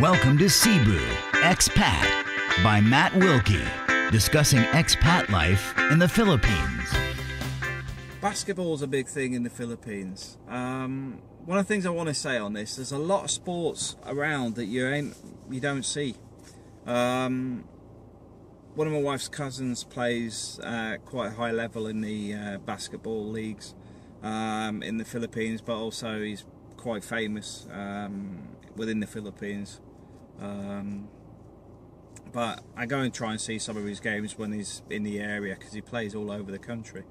Welcome to Cebu Expat by Matt Wilkie, discussing expat life in the Philippines. Basketball's a big thing in the Philippines. Um, one of the things I want to say on this, there's a lot of sports around that you ain't, you don't see. Um, one of my wife's cousins plays uh, quite high level in the uh, basketball leagues um, in the Philippines, but also he's quite famous um, within the Philippines. Um, but I go and try and see some of his games when he's in the area because he plays all over the country.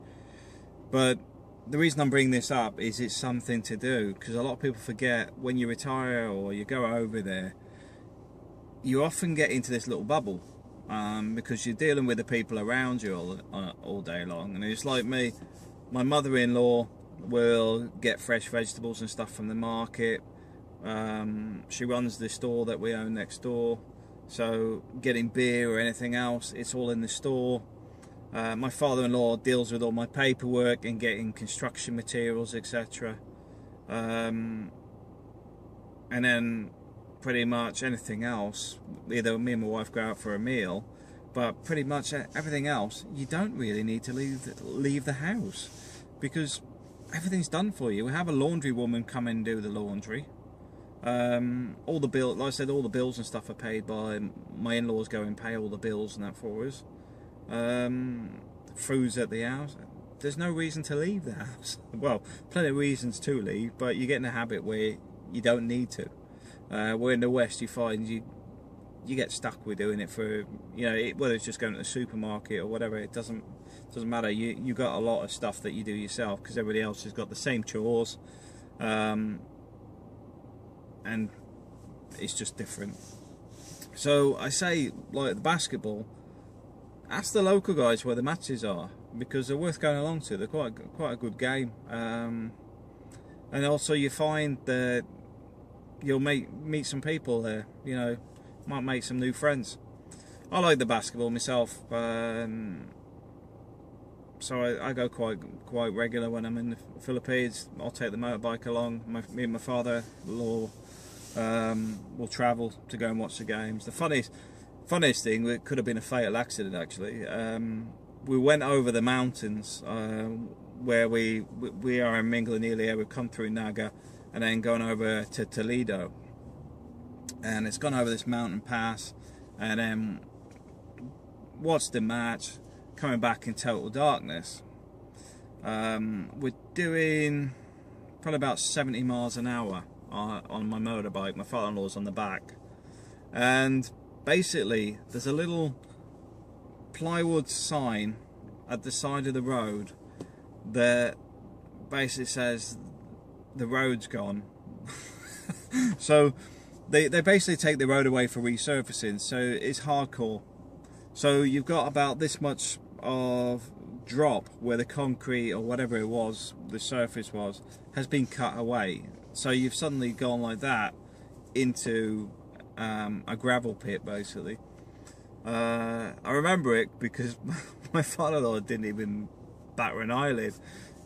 But the reason I'm bringing this up is it's something to do because a lot of people forget when you retire or you go over there, you often get into this little bubble um, because you're dealing with the people around you all, uh, all day long. And it's like me, my mother in law will get fresh vegetables and stuff from the market. Um, she runs the store that we own next door. So getting beer or anything else, it's all in the store. Uh, my father-in-law deals with all my paperwork and getting construction materials, etc. Um, and then pretty much anything else, either me and my wife go out for a meal, but pretty much everything else, you don't really need to leave leave the house because everything's done for you. We have a laundry woman come and do the laundry. Um, all the bill, like I said, all the bills and stuff are paid by my in-laws. Go and pay all the bills and that for us. Um, food's at the house. There's no reason to leave the house. Well, plenty of reasons to leave, but you get in a habit where you don't need to. Uh, where in the West, you find you you get stuck with doing it for you know it, whether it's just going to the supermarket or whatever. It doesn't doesn't matter. You you got a lot of stuff that you do yourself because everybody else has got the same chores. Um, and it's just different. So I say, like the basketball, ask the local guys where the matches are because they're worth going along to. They're quite quite a good game, um, and also you find that you'll meet meet some people there. You know, might make some new friends. I like the basketball myself, um, so I, I, go quite quite regular when I'm in the Philippines. I'll take the motorbike along. My, me and my father-in-law um, will travel to go and watch the games. The funniest, funniest thing, it could have been a fatal accident actually. Um, we went over the mountains uh, where we we are in Minglanilla We've come through Naga and then gone over to Toledo. And it's gone over this mountain pass and then watched the match coming back in total darkness. Um, we're doing probably about 70 miles an hour on my motorbike. My father-in-law's on the back, and basically there's a little plywood sign at the side of the road that basically says the road's gone. so they they basically take the road away for resurfacing. So it's hardcore. So you've got about this much of drop where the concrete or whatever it was, the surface was, has been cut away. So you've suddenly gone like that into um, a gravel pit, basically. Uh, I remember it because my father-in-law didn't even batter an eyelid.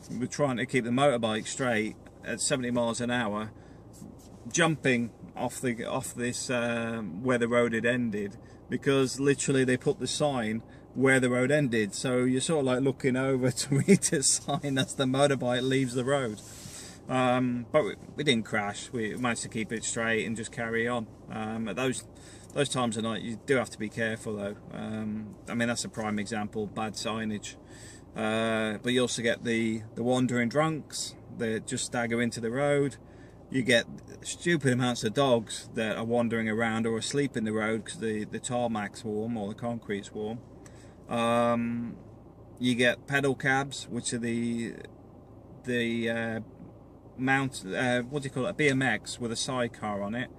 We were trying to keep the motorbike straight at 70 miles an hour, jumping off the off this um, where the road had ended because literally they put the sign where the road ended. So you're sort of like looking over to read a sign as the motorbike leaves the road. Um, but we, we, didn't crash. We managed to keep it straight and just carry on. Um, at those those times of night, you do have to be careful though. Um, I mean, that's a prime example, bad signage. Uh, but you also get the, the wandering drunks that just stagger into the road. You get stupid amounts of dogs that are wandering around or asleep in the road because the, the tarmac's warm or the concrete's warm. Um, you get pedal cabs, which are the the uh, mount, uh, what do you call it, a BMX with a sidecar on it,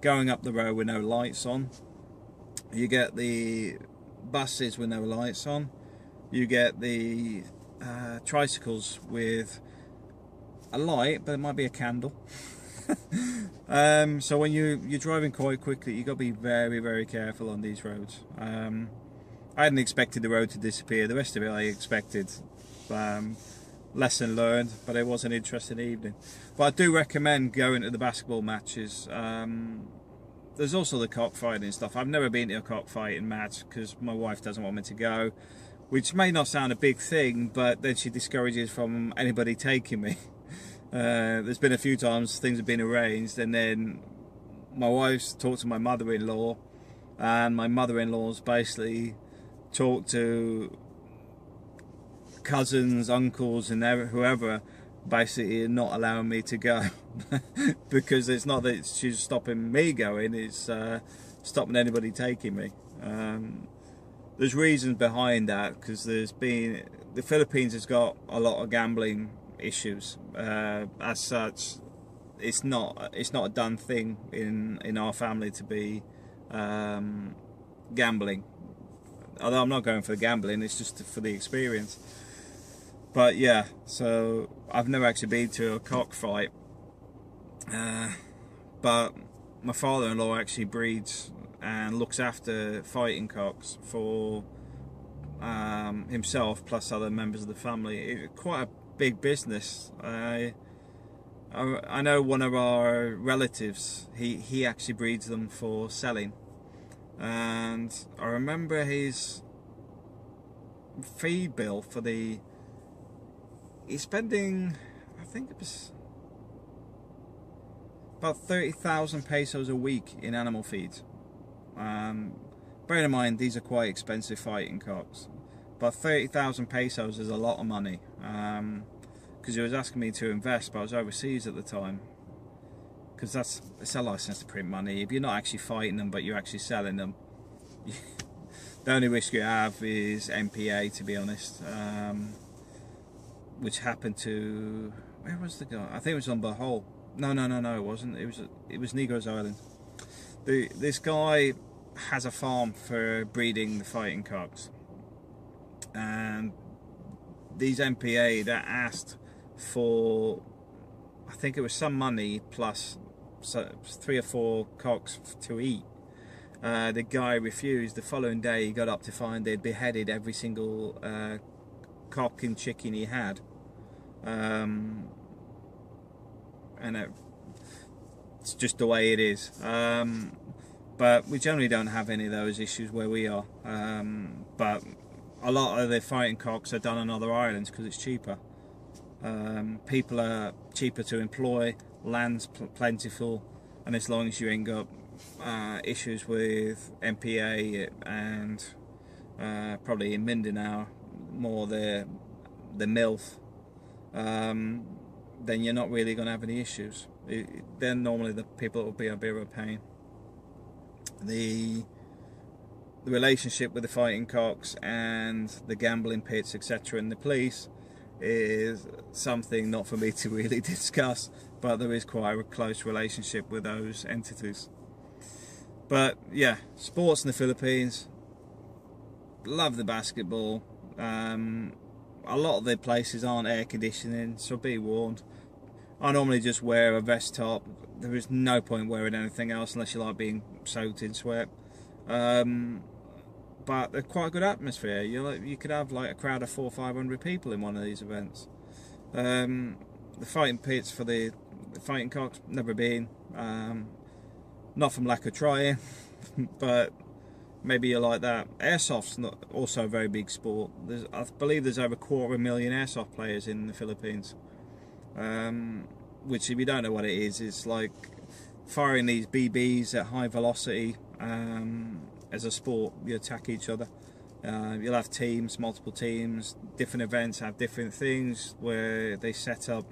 going up the road with no lights on. You get the buses with no lights on. You get the uh, tricycles with a light, but it might be a candle. um, so when you you're driving quite quickly, you got to be very very careful on these roads. Um, I hadn't expected the road to disappear. The rest of it I expected. Um, lesson learned, but it was an interesting evening. But I do recommend going to the basketball matches. Um, there's also the cockfighting stuff. I've never been to a cockfighting match because my wife doesn't want me to go, which may not sound a big thing, but then she discourages from anybody taking me. Uh, there's been a few times things have been arranged, and then my wife's talked to my mother-in-law, and my mother-in-law's basically talked to cousins, uncles, and whoever, basically not allowing me to go because it's not that she's stopping me going; it's uh, stopping anybody taking me. Um, there's reasons behind that because there's been the Philippines has got a lot of gambling issues. Uh, as such, it's not it's not a done thing in in our family to be um, gambling. Although I'm not going for the gambling, it's just for the experience. But yeah, so I've never actually been to a cockfight, uh, but my father-in-law actually breeds and looks after fighting cocks for um, himself plus other members of the family. Quite a big business. I, I, I know one of our relatives. He he actually breeds them for selling, and I remember his feed bill for the he's spending, I think it was about 30,000 pesos a week in animal feed. Um, bear in mind, these are quite expensive fighting cocks. But 30,000 pesos is a lot of money. Because um, he was asking me to invest, but I was overseas at the time. Because that's it's a license to print money. If you're not actually fighting them, but you're actually selling them, the only risk you have is NPA, to be honest. Um, which happened to where was the guy? I think it was on Bohol. No, no, no, no, it wasn't. It was it was Negros Island. The this guy has a farm for breeding the fighting cocks, and these NPA that asked for, I think it was some money plus three or four cocks to eat. Uh, the guy refused. The following day, he got up to find they'd beheaded every single uh, cock and chicken he had. Um, and it, it's just the way it is. Um, but we generally don't have any of those issues where we are. Um, but a lot of the fighting cocks are done on other islands because it's cheaper. Um, people are cheaper to employ, land's pl plentiful, and as long as you ain't got uh, issues with NPA and uh, probably in Mindanao more the the MILF, um, then you're not really going to have any issues. It, then normally the people will be a bit of a pain. The the relationship with the fighting cocks and the gambling pits, etc., and the police is something not for me to really discuss, but there is quite a close relationship with those entities. But yeah, sports in the Philippines, love the basketball. Um, a lot of the places aren't air conditioning, so be warned. I normally just wear a vest top. There is no point wearing anything else unless you like being soaked in sweat. Um, but they're quite a good atmosphere. You like, you could have like a crowd of four, five hundred people in one of these events. Um, the fighting pits for the, the fighting cocks never been. Um, not from lack of trying, but maybe you like that. Airsoft's not also a very big sport. There's, I believe there's over a quarter of a million airsoft players in the Philippines. Um, which, if you don't know what it is, it's like firing these BBs at high velocity um, as a sport. You attack each other. Uh, you'll have teams, multiple teams. Different events have different things where they set up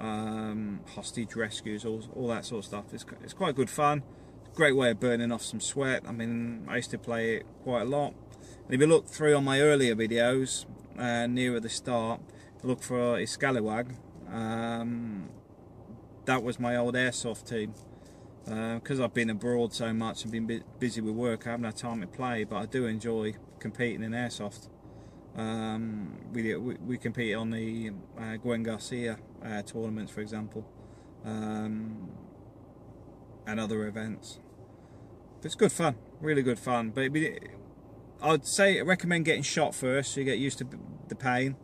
um, hostage rescues, all, all that sort of stuff. It's, it's quite good fun great way of burning off some sweat. I mean, I used to play it quite a lot. And if you look through on my earlier videos, uh, near the start, look for Scalawag. Um, that was my old airsoft team. Because uh, I've been abroad so much and been busy with work, I haven't had time to play, but I do enjoy competing in airsoft. Um, we, we, we compete on the uh, Gwen Garcia uh, tournaments, for example. Um, and other events. But it's good fun, really good fun. But I'd say recommend getting shot first so you get used to the pain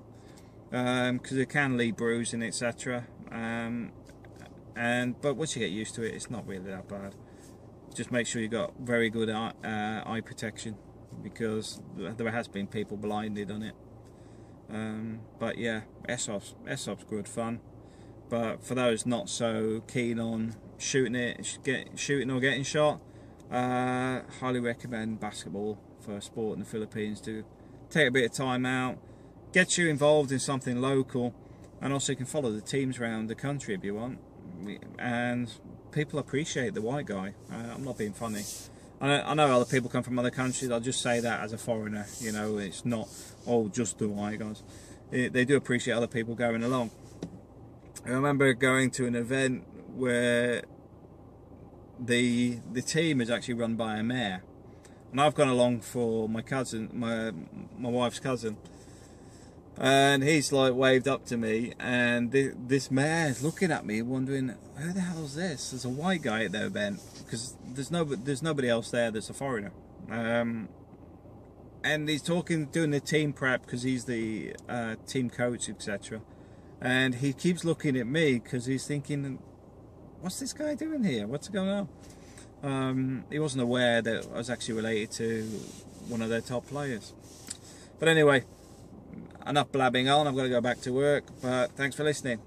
because um, it can lead bruising, etc. Um, and but once you get used to it, it's not really that bad. just make sure you got very good eye, uh, eye protection because there has been people blinded on it. Um, but yeah, airsoft's airsoft's good fun. But for those not so keen on shooting it, get, shooting or getting shot, uh, highly recommend basketball for a sport in the Philippines to take a bit of time out, get you involved in something local, and also you can follow the teams around the country if you want. And people appreciate the white guy. Uh, I'm not being funny. I know, I know other people come from other countries. I'll just say that as a foreigner. You know, it's not all just the white guys. It, they do appreciate other people going along. I remember going to an event where the the team is actually run by a mayor, and I've gone along for my cousin, my my wife's cousin, and he's like waved up to me, and the, this mayor is looking at me, wondering who the hell's this? There's a white guy at the event because there's no there's nobody else there that's a foreigner. Um, and he's talking, doing the team prep because he's the uh, team coach, etc. And he keeps looking at me because he's thinking, what's this guy doing here? What's going on? Um, he wasn't aware that I was actually related to one of their top players. But anyway, enough blabbing on. I'm going to go back to work. But thanks for listening.